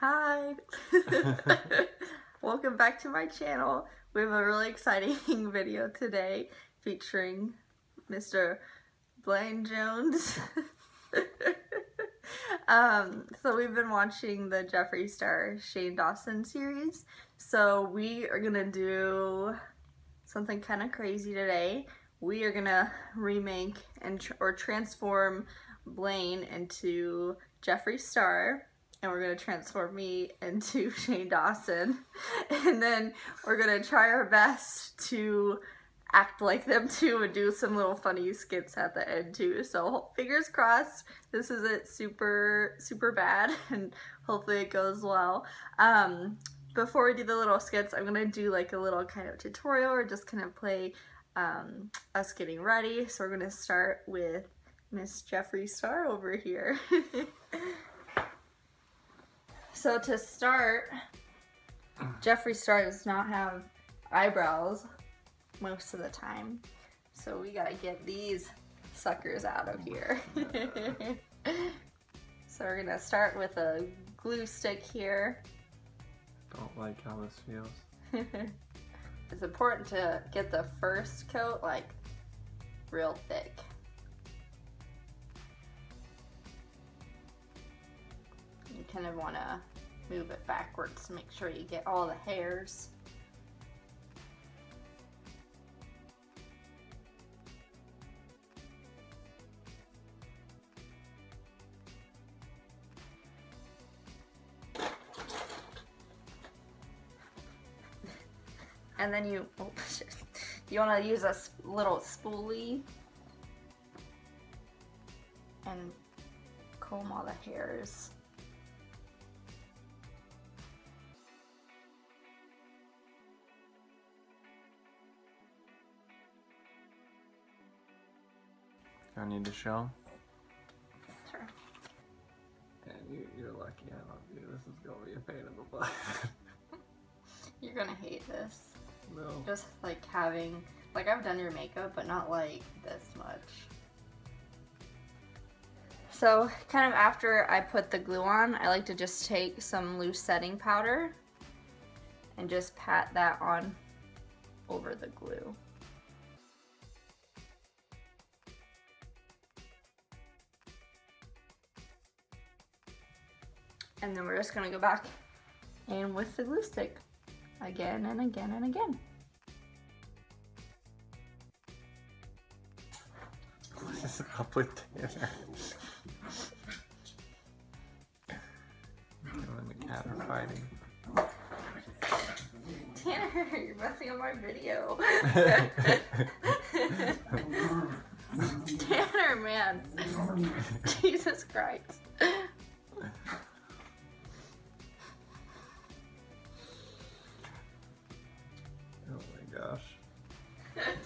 Hi! Welcome back to my channel. We have a really exciting video today featuring Mr. Blaine Jones. um, so we've been watching the Jeffree Star Shane Dawson series. So we are gonna do something kind of crazy today. We are gonna remake and tr or transform Blaine into Jeffree Star and we're gonna transform me into Shane Dawson. And then we're gonna try our best to act like them too and do some little funny skits at the end too. So fingers crossed this isn't super super bad and hopefully it goes well. Um, before we do the little skits I'm gonna do like a little kind of tutorial or just kind of play um, us getting ready. So we're gonna start with Miss Jeffree Star over here So to start, Jeffree Star does not have eyebrows most of the time. So we gotta get these suckers out of here. so we're gonna start with a glue stick here. Don't like how this feels. it's important to get the first coat like real thick. Kind of want to move it backwards to make sure you get all the hairs. and then you, oh, you want to use a little spoolie and comb all the hairs. I need to show? Sure. And you, you're lucky I love you. This is gonna be a pain in the butt. you're gonna hate this. No. Just like having, like I've done your makeup, but not like this much. So kind of after I put the glue on, I like to just take some loose setting powder and just pat that on over the glue. And then we're just gonna go back in with the glue stick again and again and again. What is up with Tanner? And the cat are fighting. Tanner, you're messing up my video. Tanner, man. Jesus Christ.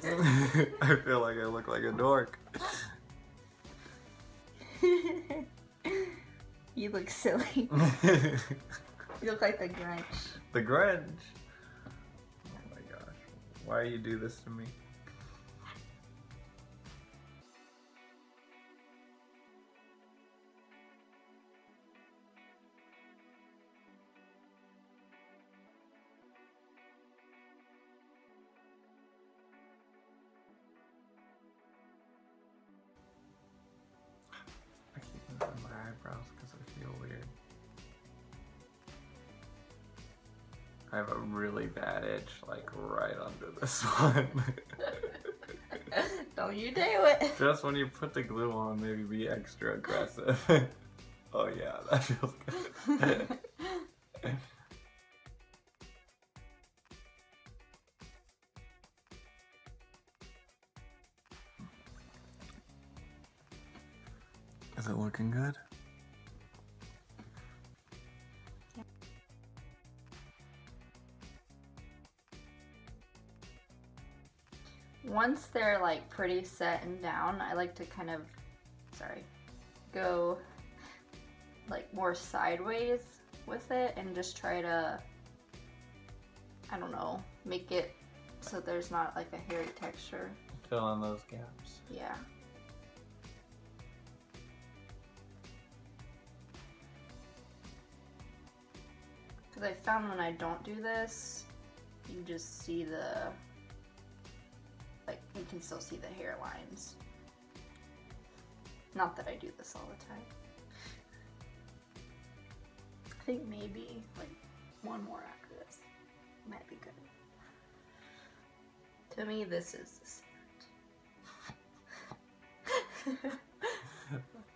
I feel like I look like a dork. you look silly. you look like the Grinch. The Grinch? Oh my gosh. Why you do this to me? I have a really bad itch, like right under this one. Don't you do it. Just when you put the glue on, maybe be extra aggressive. oh yeah, that feels good. once they're like pretty set and down, I like to kind of, sorry, go like more sideways with it and just try to, I don't know, make it so there's not like a hairy texture. Fill in those gaps. Yeah. Because I found when I don't do this, you just see the, can still see the hairlines. Not that I do this all the time. I think maybe, like, one more after this might be good. To me, this is the secret.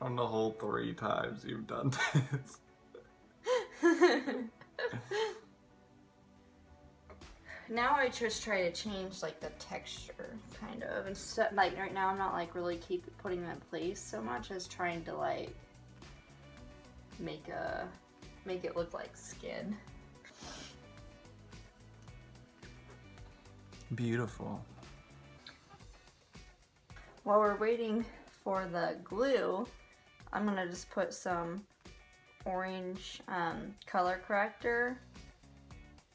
On the whole three times you've done this. Now I just try to change like the texture, kind of. Instead, like right now, I'm not like really keep putting them in place so much as trying to like make a make it look like skin. Beautiful. While we're waiting for the glue, I'm gonna just put some orange um, color corrector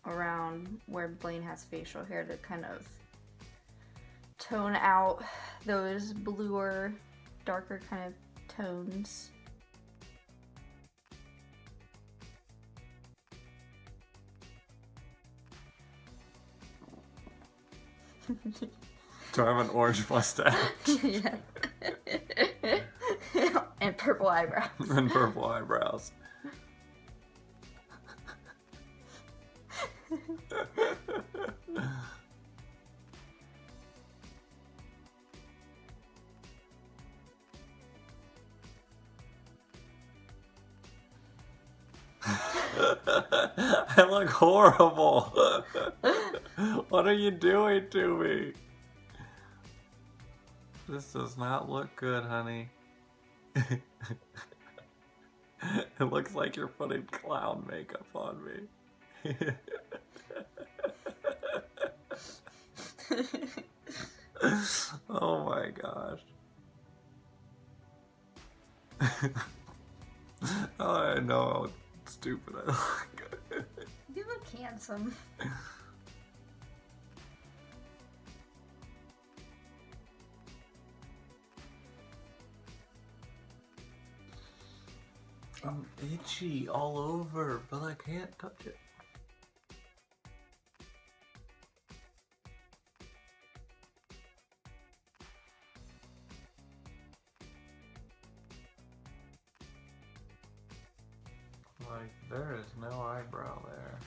around where Blaine has facial hair to kind of tone out those bluer, darker kind of tones. Do I have an orange mustache yeah. and purple eyebrows. and purple eyebrows? I look horrible. what are you doing to me? This does not look good, honey. it looks like you're putting clown makeup on me. oh my gosh. oh, I know stupid I look. You look handsome. I'm itchy all over, but I can't touch it. Like, there is no eyebrow there.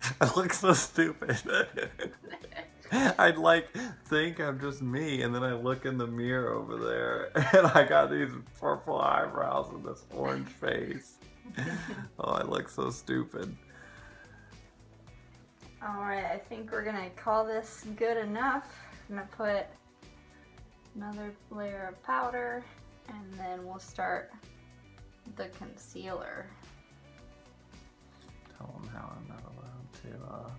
I look so stupid. I'd like think I'm just me, and then I look in the mirror over there, and I got these purple eyebrows and this orange face. oh, I look so stupid. Alright, I think we're gonna call this good enough. I'm gonna put another layer of powder and then we'll start the concealer. Tell them how I'm not allowed to uh,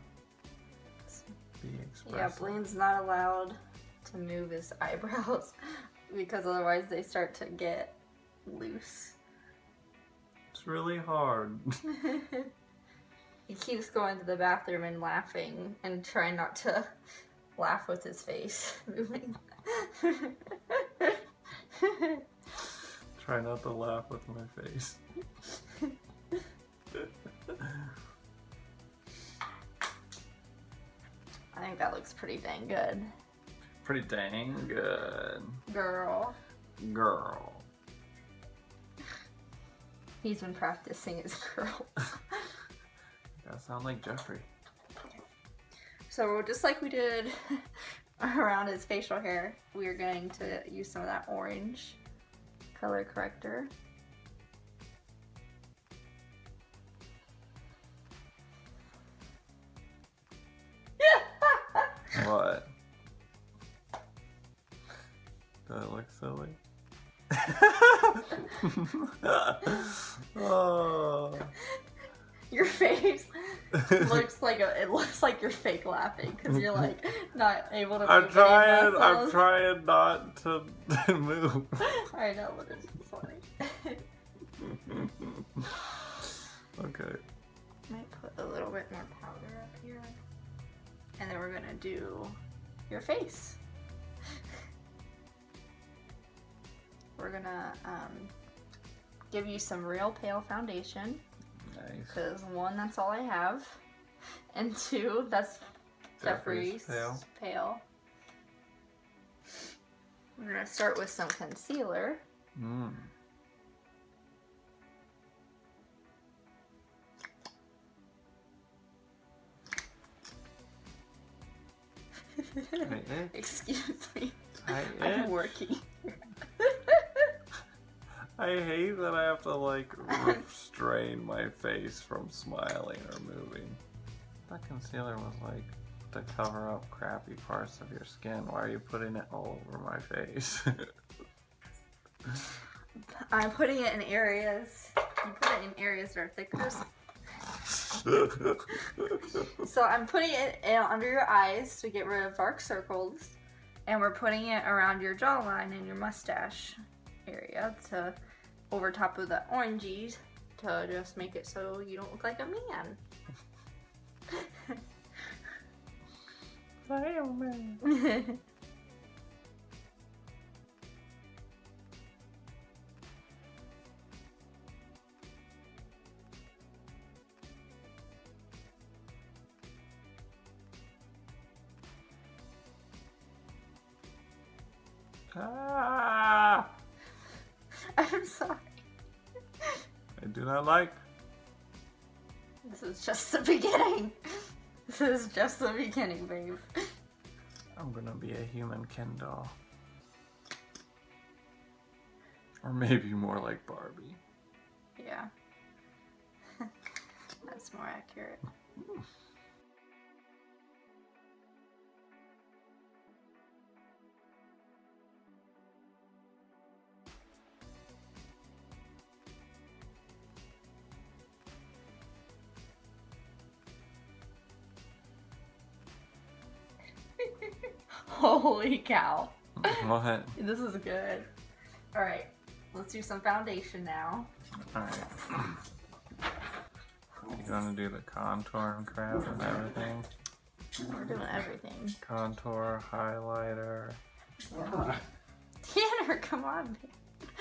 be expressive. Yeah, Blaine's not allowed to move his eyebrows because otherwise they start to get loose. It's really hard. he keeps going to the bathroom and laughing and trying not to laugh with his face moving. Try not to laugh with my face. I think that looks pretty dang good. Pretty dang good. Girl. Girl. He's been practicing his girl. That sound like Jeffree. So just like we did around his facial hair, we are going to use some of that orange color corrector. What? Do I look silly? Like a, it looks like you're fake laughing because you're like not able to. I'm trying. I'm trying not to move. I know, but it's funny. okay. Might put a little bit more powder up here, and then we're gonna do your face. we're gonna um, give you some real pale foundation Nice. because one, that's all I have, and two, that's Jeffree's Jeffree's pale. pale. We're gonna start with some concealer. Mm. Excuse me, I I'm working. I hate that I have to like restrain my face from smiling or moving. That concealer was like to cover up crappy parts of your skin. Why are you putting it all over my face? I'm putting it in areas. You put it in areas that are thicker. So I'm putting it in, under your eyes to get rid of dark circles, and we're putting it around your jawline and your mustache area to over top of the oranges to just make it so you don't look like a man. I am man. Ah, I'm sorry. I do not like. This is just the beginning. This is just the beginning, babe. I'm gonna be a human Ken doll. Or maybe more like Barbie. Yeah. That's more accurate. Holy cow. What? This is good. Alright, let's do some foundation now. Alright. You want to do the contour and crap and everything? We're doing everything. Contour, highlighter. Tanner, come on.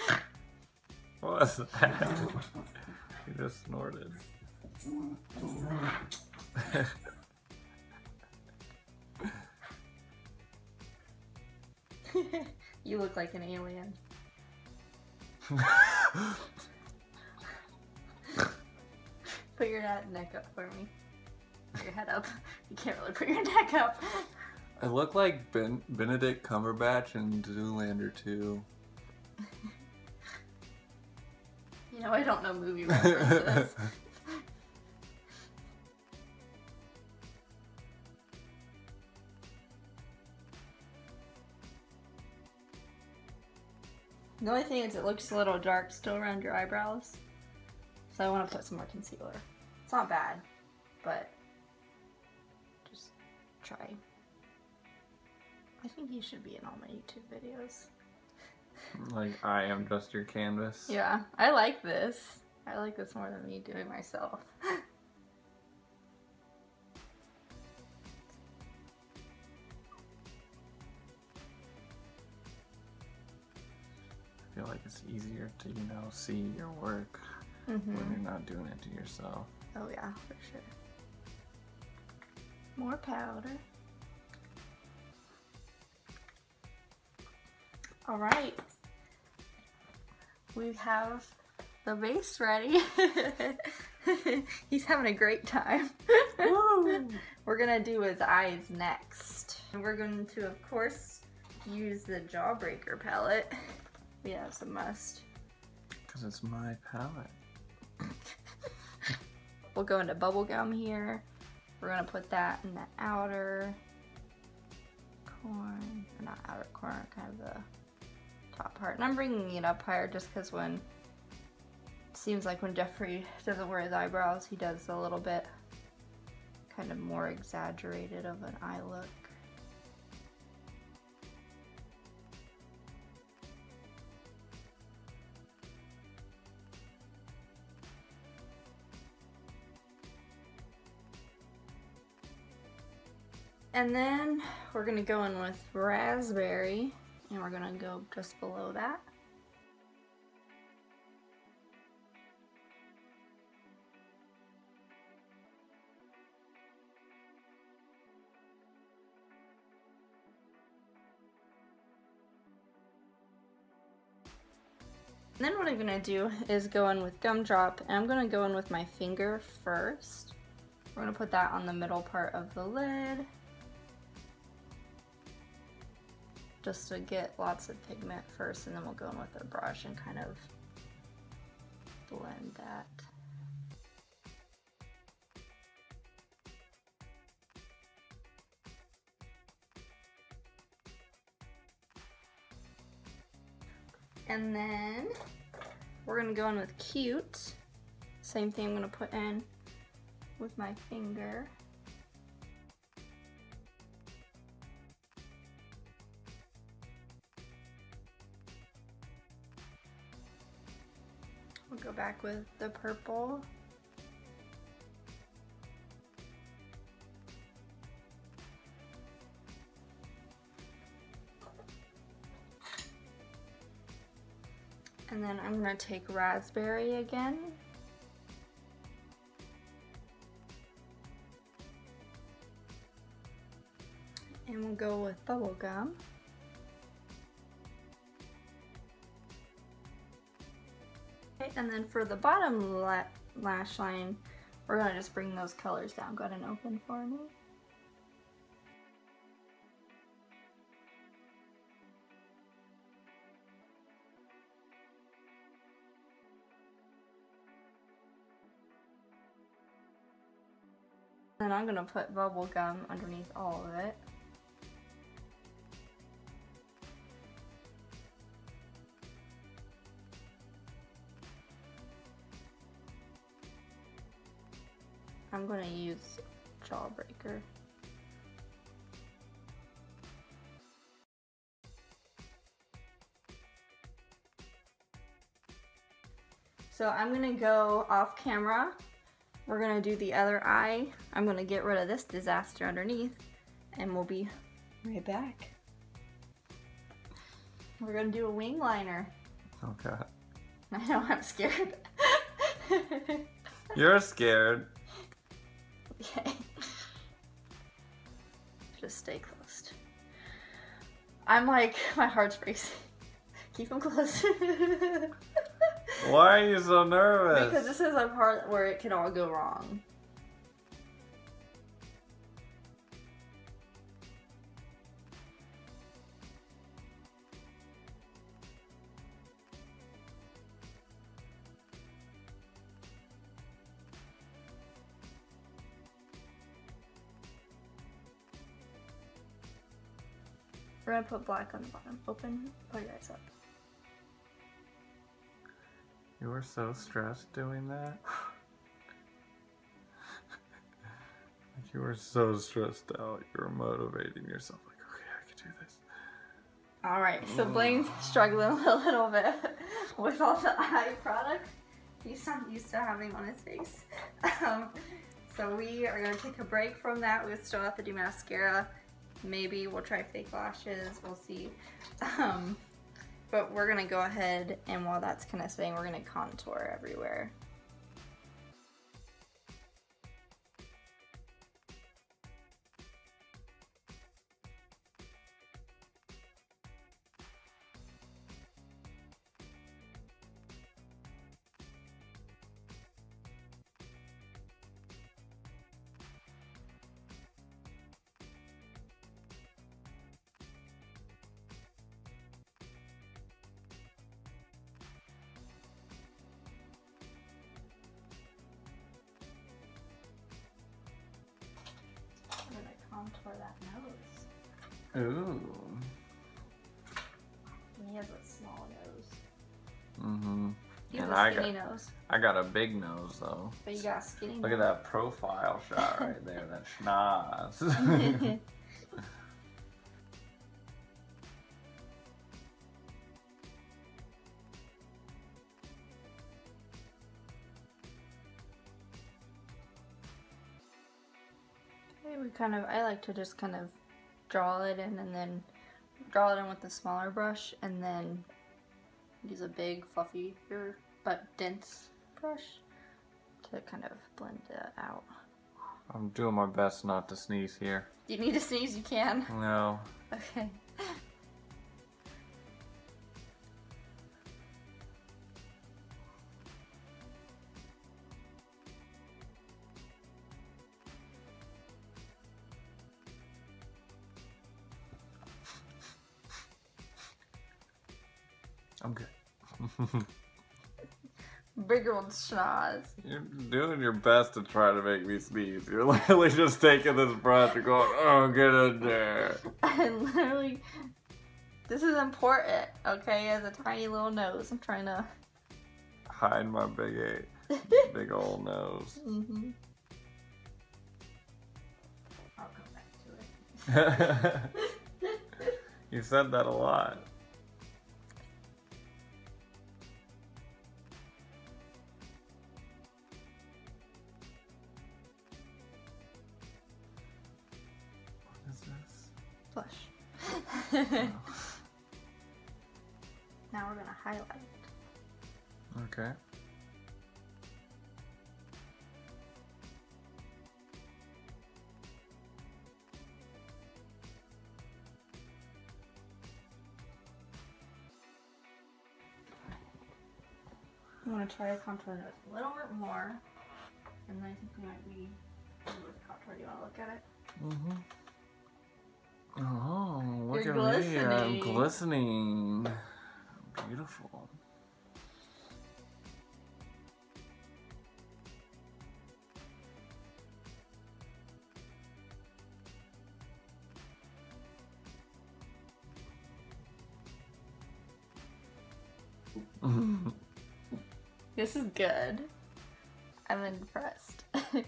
man. What was that? you just snorted. you look like an alien. Put your neck up for me. Put your head up. You can't really put your neck up. I look like ben- Benedict Cumberbatch in Zoolander 2. You know, I don't know movie references. The only thing is it looks a little dark still around your eyebrows. So I want to put some more concealer. It's not bad, but just try. I think you should be in all my YouTube videos. like, I am just your canvas. Yeah, I like this. I like this more than me doing myself. feel like it's easier to, you know, see your work when hmm you're not doing it to yourself. Oh yeah, for sure. More powder. All right. We have the base ready. He's having a great time. We're gonna do his eyes next. And we're going to, of course, use the Jawbreaker palette. Yeah, it's a must. Because it's my palette. We'll go into bubblegum here. We're gonna put that in the outer corner, or not outer corner, kind of the top part. And I'm bringing it up higher just because when, it seems like when Jeffree doesn't wear his eyebrows, he does a little bit kind of more exaggerated of an eye look. And then we're gonna go in with raspberry and we're gonna go just below that. And then what I'm gonna do is go in with gumdrop and I'm gonna go in with my finger first. We're gonna put that on the middle part of the lid. Just to get lots of pigment first and then we'll go in with a brush and kind of blend that. And then we're gonna go in with cute. Same thing I'm gonna put in with my finger. Back with the purple. And then I'm gonna take raspberry again. And we'll go with bubble gum. And then for the bottom la lash line, we're gonna just bring those colors down. Go ahead and open for me. Then I'm gonna put bubble gum underneath all of it. I'm gonna use Jawbreaker. So I'm gonna go off camera. We're gonna do the other eye. I'm gonna get rid of this disaster underneath and we'll be right back. We're gonna do a wing liner. Oh god. I know, I'm scared. You're scared. Okay. Just stay close. I'm like, my heart's racing. Keep them close. Why are you so nervous? because this is a part where it can all go wrong. We're gonna put black on the bottom. Open, put your eyes up. You were so stressed doing that. like you were so stressed out. You were motivating yourself. Like, okay, I can do this. All right, so Blaine's struggling a little bit with all the eye product he's not used to having on his face. Um, so we are gonna take a break from that. We still have to do mascara. Maybe we'll try fake lashes. We'll see. Um, but we're gonna go ahead and while that's kind of sitting, we're gonna contour everywhere. Contour that nose. Ooh. He has a small nose. Mm-hmm. He has And a I skinny got- nose, I got a big nose though. but you got a skinny Look at that profile shot right there. That schnoz. kind of, I like to just kind of draw it in and then draw it in with the smaller brush and then use a big fluffy but dense brush to kind of blend it out. I'm doing my best not to sneeze here. You need to sneeze, you can. No. Okay. I'm good. Big old schnoz. You're doing your best to try to make me sneeze. You're literally just taking this breath and going, oh, get in there. I literally. This is important, okay? As a tiny little nose, I'm trying to. Hide my big, eight. big old nose. hmm I'll come back to it. you said that a lot. now we're gonna highlight. Okay. I'm gonna try to contour the nose a little bit more, and then I think we might be contour. Do you want to look at it? Mm-hmm. Oh, look You're at me. I'm glistening. glistening. Beautiful. This is good. I'm impressed.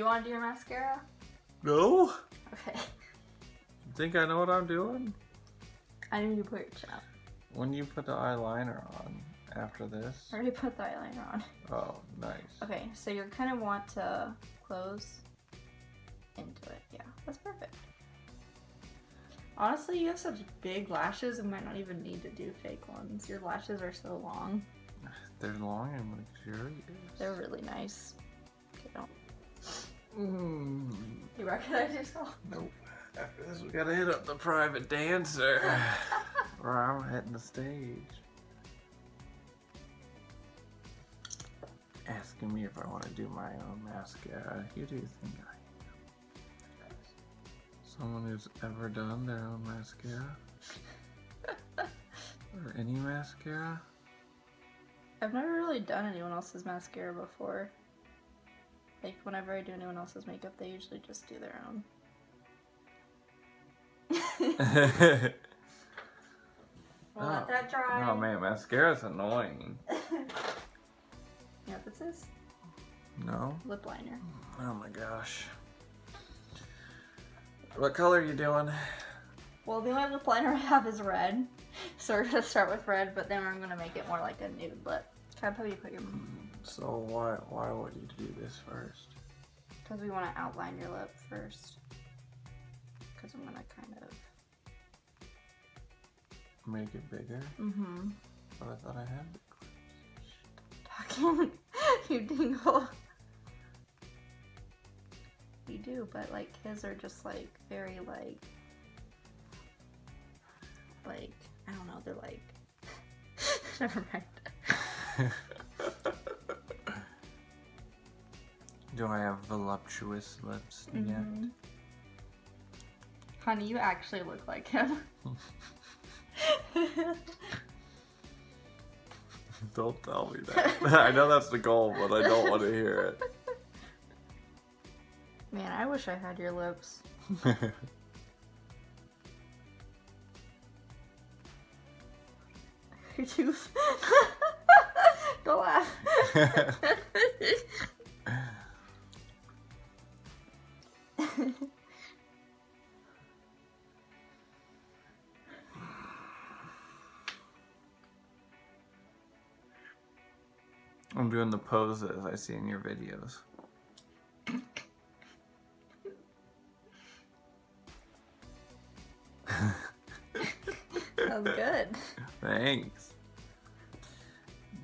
you want to do your mascara? no? Okay. You Think I know what I'm doing? I need you put your chin up. When you put the eyeliner on after this? I already put the eyeliner on. Oh, nice. Okay, so you kind of want to close into it. Yeah, that's perfect. Honestly, you have such big lashes, you might not even need to do fake ones. Your lashes are so long. They're long and luxurious. They're really nice. Mm, You recognize yourself? nope. After this, we gotta hit up the private dancer. or I'm hitting the stage. Asking me if I want to do my own mascara. Who do you think I am? Someone who's ever done their own mascara? or any mascara? I've never really done anyone else's mascara before. Like, whenever I do anyone else's makeup, they usually just do their own. We'll let Oh. that dry. oh, oh man, mascara's annoying. You know what this is? No? Lip liner. Oh my gosh. What color are you doing? Well, the only lip liner I have is red. So we're gonna start with red, but then we're gonna make it more like a nude lip. Try to probably put your. Mm. So why why would you do this first? Because we want to outline your lip first. Because I'm gonna kind of. Make it bigger? Mm hmm. But I thought I had Talking. you dingle. You do, but like his are just like very like. Like, I don't know, they're like. Never mind. Do I have voluptuous lips yet? Mhm. Honey, you actually look like him. Don't tell me that. I know that's the goal, but I don't want to hear it. Man, I wish I had your lips. Your tooth. Don't laugh. I'm doing the poses I see in your videos. That's good. Thanks.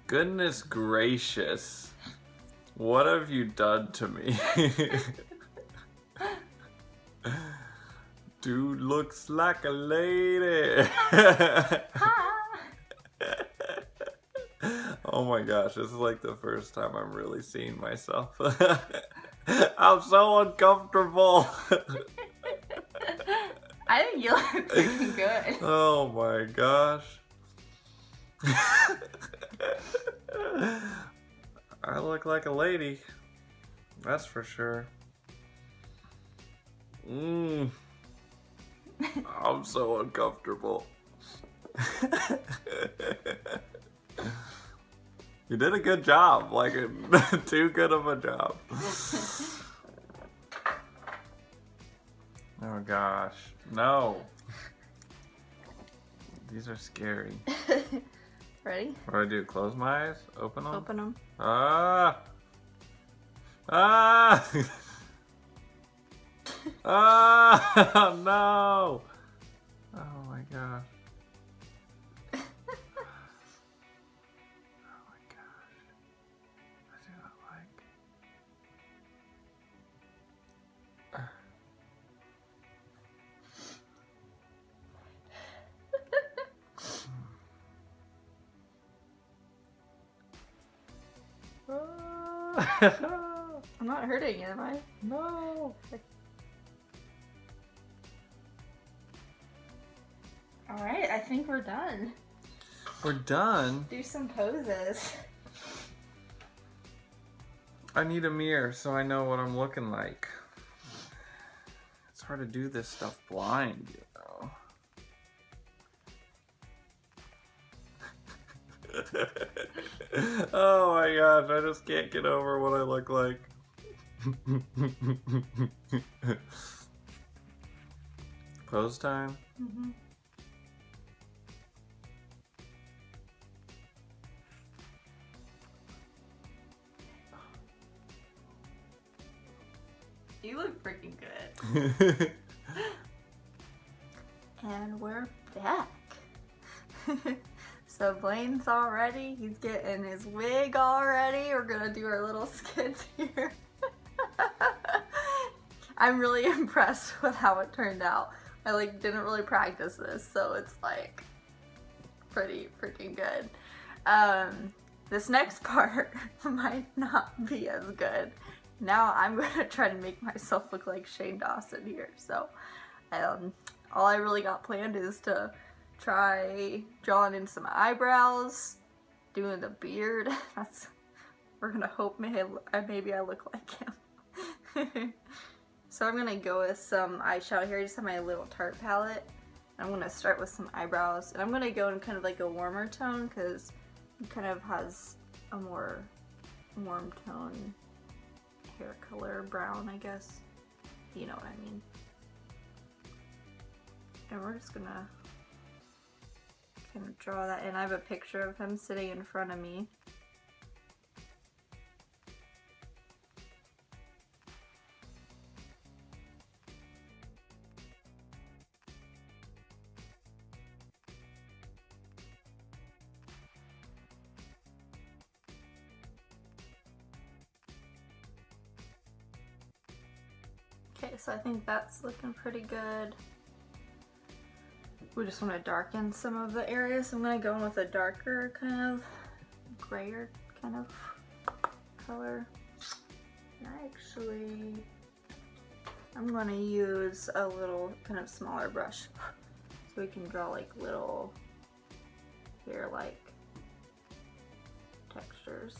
Goodness gracious. What have you done to me? Dude looks like a lady. oh my gosh, this is like the first time I'm really seeing myself. I'm so uncomfortable. I think you look pretty good. Oh my gosh. I look like a lady. That's for sure. Mmm. I'm so uncomfortable. you did a good job. Like, too good of a job. Oh gosh. No. These are scary. Ready? What do I do? Close my eyes? Open them? Open them. Ah! Ah! ah! no! Oh my gosh. Oh my gosh. I do not like. I'm not hurting am I? no! All right, I think we're done. We're done. Do some poses. I need a mirror so I know what I'm looking like. It's hard to do this stuff blind, you know. oh my gosh, I just can't get over what I look like. Pose time? Mm-hmm. You look freaking good. And we're back. so Blaine's all ready. He's getting his wig all ready. We're gonna do our little skits here. I'm really impressed with how it turned out. I like didn't really practice this, so it's like pretty freaking good. Um, this next part might not be as good. Now I'm gonna try to make myself look like Shane Dawson here. So, um, all I really got planned is to try drawing in some eyebrows, doing the beard. That's we're gonna hope maybe maybe I look like him. so I'm gonna go with some eyeshadow here. I just have my little Tarte palette. I'm gonna start with some eyebrows, and I'm gonna go in kind of like a warmer tone because it kind of has a more warm tone hair color, brown, I guess. You know what I mean. And we're just gonna kind of draw that in. I have a picture of him sitting in front of me. I think that's looking pretty good. We just want to darken some of the areas. So I'm going to go in with a darker kind of grayer kind of color. And actually, I'm going to use a little kind of smaller brush so we can draw like little hair-like textures.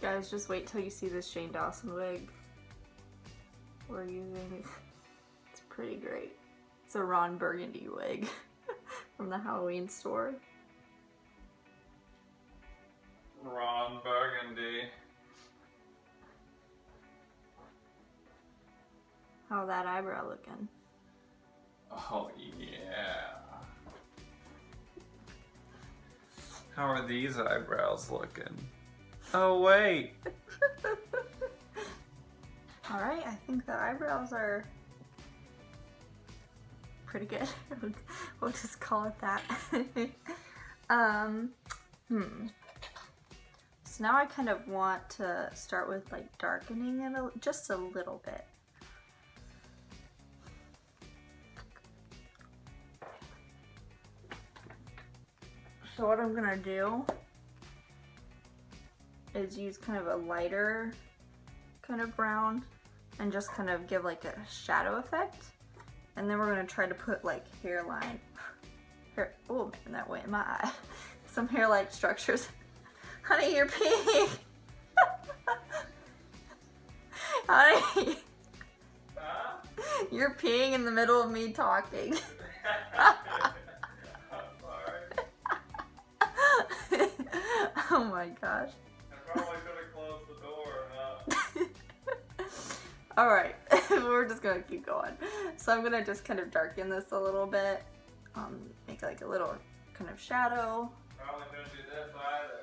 Guys, just wait till you see this Shane Dawson wig we're using. It's pretty great. It's a Ron Burgundy wig from the Halloween store. Ron Burgundy. How that eyebrow looking? Oh yeah. How are these eyebrows looking? Oh wait. Alright, I think the eyebrows are pretty good. we'll just call it that. um, hmm. So now I kind of want to start with like darkening it a, just a little bit. So what I'm gonna do is use kind of a lighter kind of brown and just kind of give like a shadow effect. And then we're gonna try to put like hairline, hair, oh man, that went in my eye. Some hair-like structures. Honey, you're peeing. Honey, Huh? you're peeing in the middle of me talking. Oh my gosh. I probably could have closed the door, huh? All right, we're just gonna keep going. So I'm gonna just kind of darken this a little bit, um, make like a little kind of shadow. Probably couldn't do this either.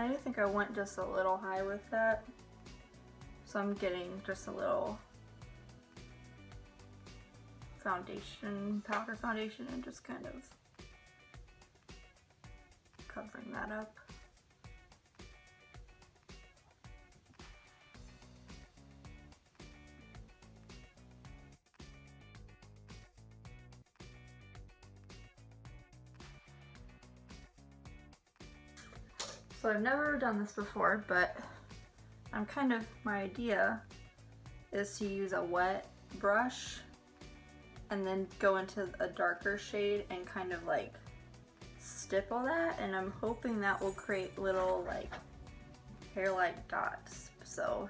I think I went just a little high with that. So I'm getting just a little foundation, powder foundation, and just kind of covering that up. So I've never done this before, but I'm kind of, my idea is to use a wet brush and then go into a darker shade and kind of like stipple that and I'm hoping that will create little like hair-like dots. So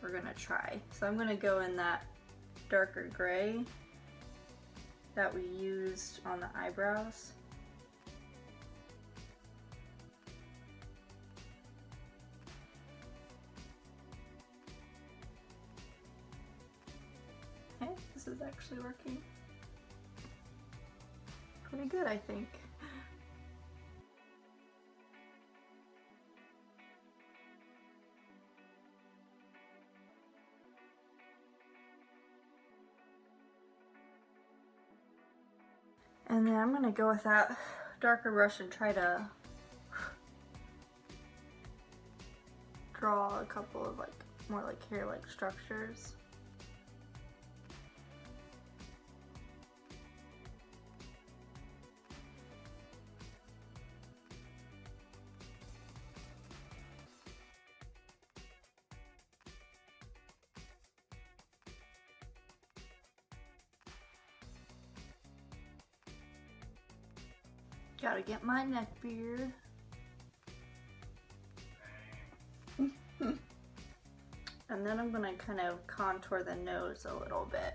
we're gonna try. So I'm gonna go in that darker gray that we used on the eyebrows. Actually working pretty good, I think. And then I'm gonna go with that darker brush and try to draw a couple of like more like hair-like structures. Gotta get my neck beard. And then I'm gonna kind of contour the nose a little bit.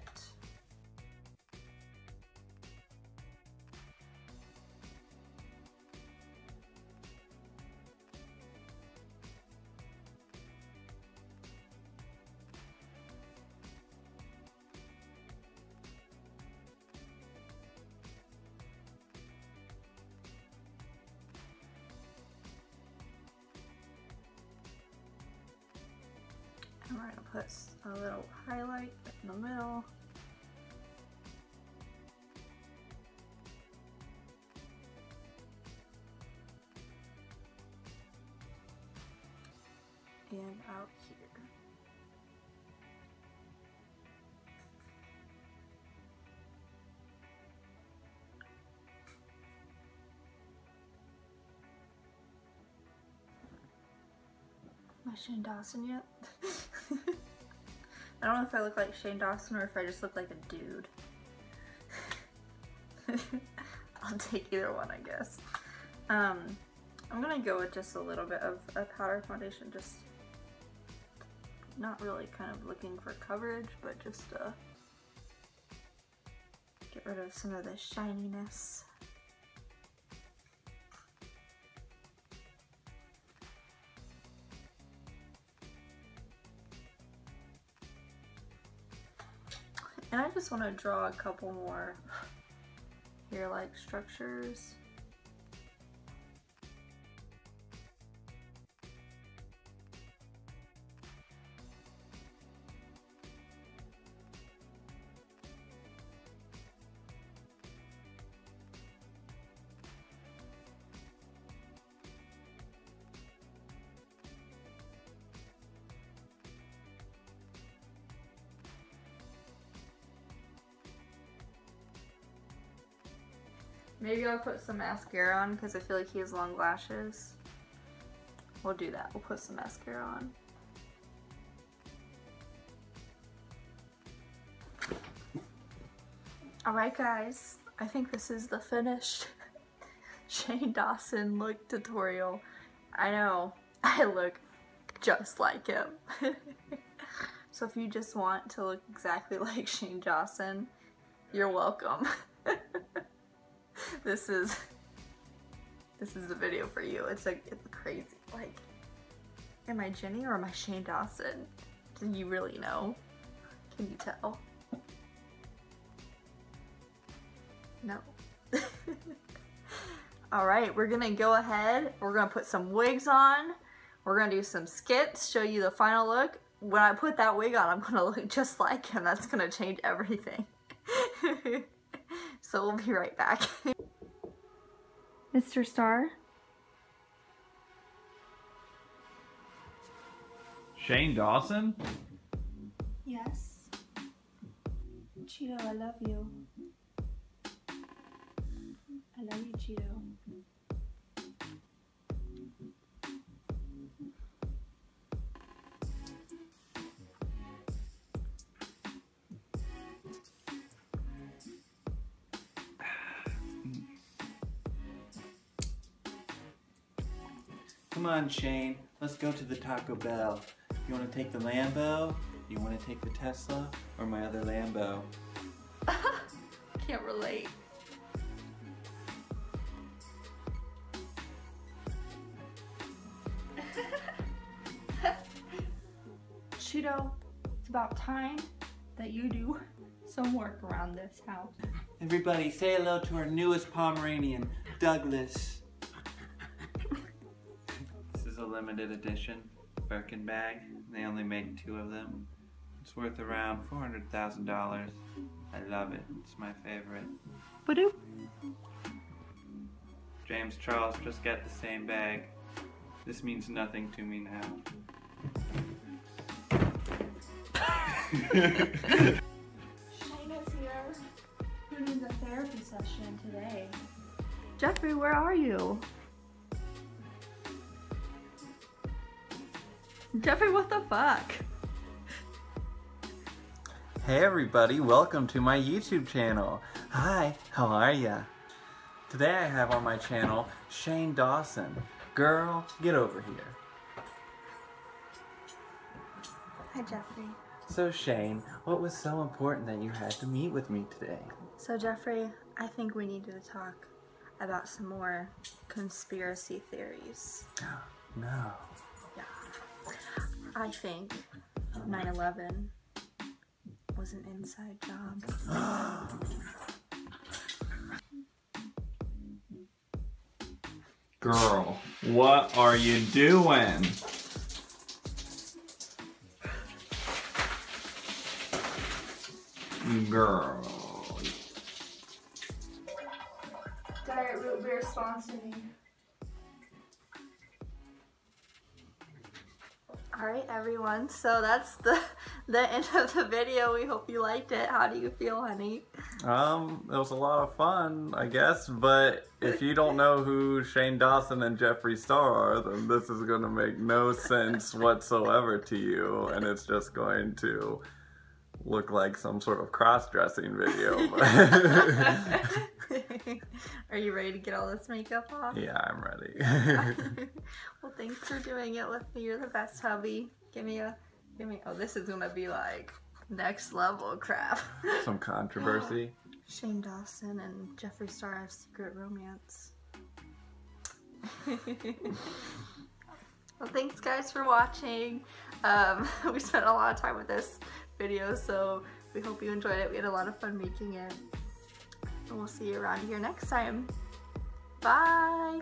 I Shane Dawson yet? I don't know if I look like Shane Dawson or if I just look like a dude. I'll take either one, I guess. Um, I'm gonna go with just a little bit of a powder foundation, just not really kind of looking for coverage, but just uh, get rid of some of the shininess. And I just want to draw a couple more hair-like structures. Maybe I'll put some mascara on because I feel like he has long lashes. We'll do that. We'll put some mascara on. Alright guys, I think this is the finished Shane Dawson look tutorial. I know, I look just like him. so if you just want to look exactly like Shane Dawson, you're welcome. This is this is the video for you. It's like it's crazy. Like, am I Jenny or am I Shane Dawson? Do you really know? Can you tell? No. All right, we're gonna go ahead. We're gonna put some wigs on. We're gonna do some skits, show you the final look. When I put that wig on, I'm gonna look just like him. That's gonna change everything. so we'll be right back. Mr. Star? Shane Dawson? Yes. Cheeto, I love you. I love you, Cheeto. On, Shane. Let's go to the Taco Bell. You want to take the Lambo? You want to take the Tesla? Or my other Lambo? Can't relate. Cheeto, it's about time that you do some work around this house. Everybody, say hello to our newest Pomeranian, Douglas. Limited edition Birkin bag. They only make two of them. It's worth around $400,000. I love it. It's my favorite. Badoop. James Charles just got the same bag. This means nothing to me now. Shane here. Who needs a therapy session today? Jeffree, where are you? Jeffree, what the fuck? Hey everybody, welcome to my YouTube channel. Hi, how are ya? Today I have on my channel Shane Dawson. Girl, get over here. Hi, Jeffree. So Shane, what was so important that you had to meet with me today? So, Jeffree, I think we need to talk about some more conspiracy theories. No. Yeah. I think 9 11 was an inside job. Girl, what are you doing? Girl. Diet root beer sponsor me. Alright everyone, so that's the the end of the video. We hope you liked it. How do you feel, honey? Um, it was a lot of fun, I guess, but if you don't know who Shane Dawson and Jeffree Star are, then this is going to make no sense whatsoever to you, and it's just going to look like some sort of cross-dressing video. Are you ready to get all this makeup off? yeah, I'm ready. well, thanks for doing it with me. You're the best hubby. Give me a, give me. Oh, this is gonna be like next level crap. some controversy. Shane Dawson and Jeffree Star have secret romance. well, thanks guys for watching. Um, we spent a lot of time with this video, so we hope you enjoyed it. We had a lot of fun making it. And we'll see you around here next time. Bye!